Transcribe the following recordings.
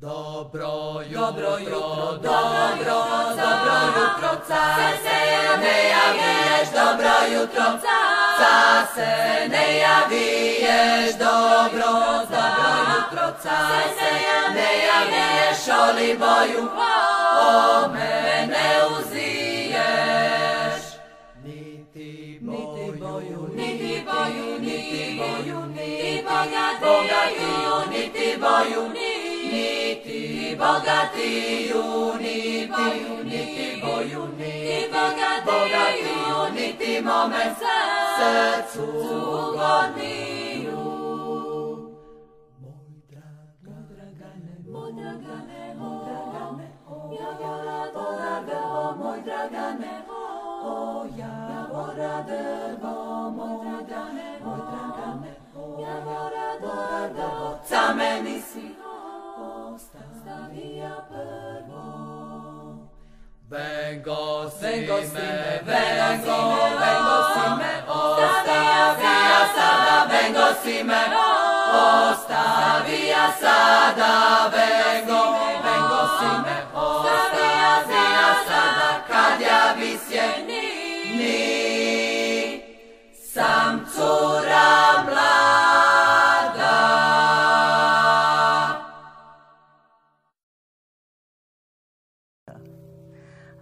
Dobro jutro, dobro jutro, dobro, dobro jutro, ca se ne javiješ, dobro jutro, ca se ne javiješ, dobro, dobro jutro, ca se ne javiješ, oli boju, o mene uziješ. Niti boju, niti boju, niti boju, niti bogatiju, niti boju, niti bogatiju, niti, niti boju, niti bogatiju, niti mome srcu ugodniju. Moj dragane, moj dragane, moj ja drvo, moj dragane, o ja moj dragane, dragane, ja drvo, Vengo si me, vengo, vengo si me, ostavija sada, vengo si me, ostavija sada, vengo, vengo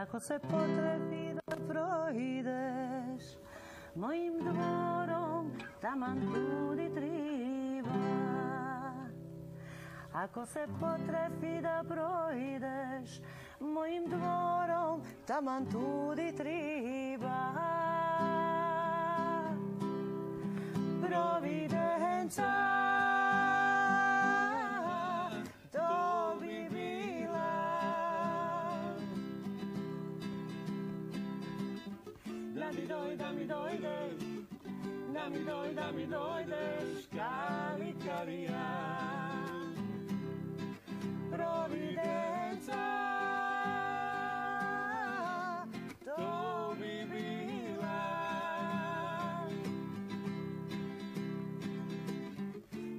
Ako se potrebi da proideš mojim dvorom, taman tudi triba. Ako se potrebi da proideš mojim dvorom, taman tudi triba. Providenca, να μην δόει, να μην δόει, να μην δόει, να μην δόει, καρικαριά. Providenza, το βιβλά.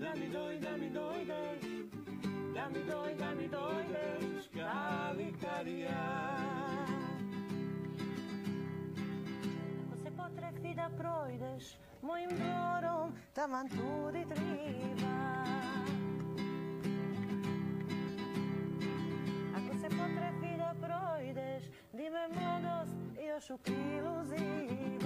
Να μην δόει, να μην να. 모임처럼 다만 triva. A Ako se potrefi da projdeš, di me mladost još u krilu ziva